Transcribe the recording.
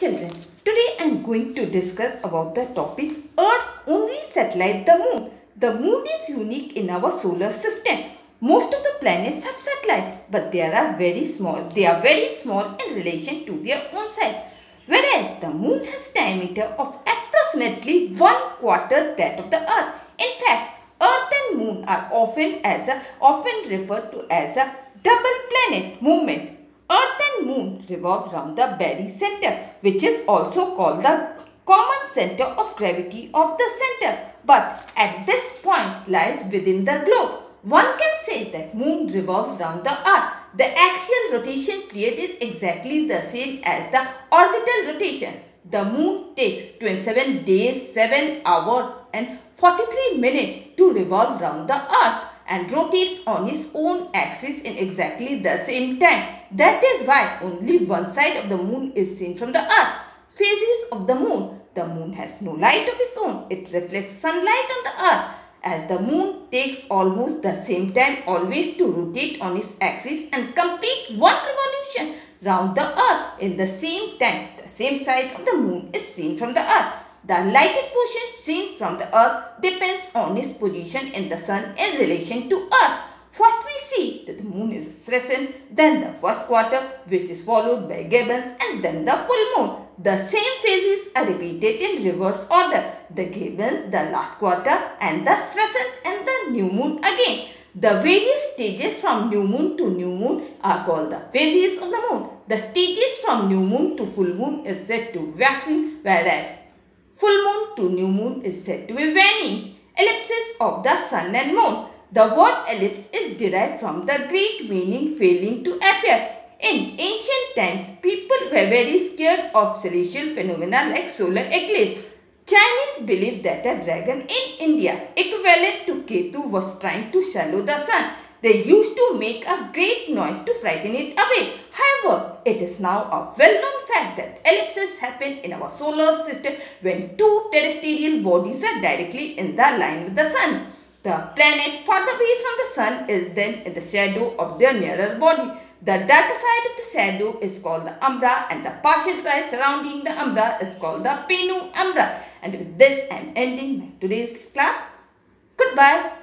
children. Today I am going to discuss about the topic Earth's only satellite, the moon. The moon is unique in our solar system. Most of the planets have satellites, but they are very small. They are very small in relation to their own size. Whereas the moon has diameter of approximately one quarter that of the Earth. In fact, Earth and moon are often as a, often referred to as a double planet movement Earth and Moon revolve around the very center, which is also called the common center of gravity of the center. But at this point lies within the globe. One can say that Moon revolves around the Earth. The axial rotation period is exactly the same as the orbital rotation. The Moon takes 27 days, 7 hours and 43 minutes to revolve around the Earth and rotates on its own axis in exactly the same time. That is why only one side of the moon is seen from the earth. Phases of the moon. The moon has no light of its own. It reflects sunlight on the earth. As the moon takes almost the same time always to rotate on its axis and complete one revolution round the earth in the same time. The same side of the moon is seen from the earth. The lighted portion seen from the earth depends on its position in the sun in relation to earth. First we see that the moon is crescent, then the first quarter which is followed by gibbous and then the full moon. The same phases are repeated in reverse order. The gibbous, the last quarter and the crescent and the new moon again. The various stages from new moon to new moon are called the phases of the moon. The stages from new moon to full moon is said to waxing whereas Full moon to new moon is said to be waning. Eclipses of the sun and moon. The word eclipse is derived from the Greek meaning failing to appear. In ancient times, people were very scared of celestial phenomena like solar eclipse. Chinese believed that a dragon in India, equivalent to Ketu, was trying to swallow the sun. They used to make a great noise to frighten it away. However, it is now a well-known fact that eclipses happen in our solar system when two terrestrial bodies are directly in the line with the sun. The planet farther away from the sun is then in the shadow of their nearer body. The darker side of the shadow is called the umbra and the partial side surrounding the umbra is called the penumbra. And with this I am ending my today's class. Goodbye.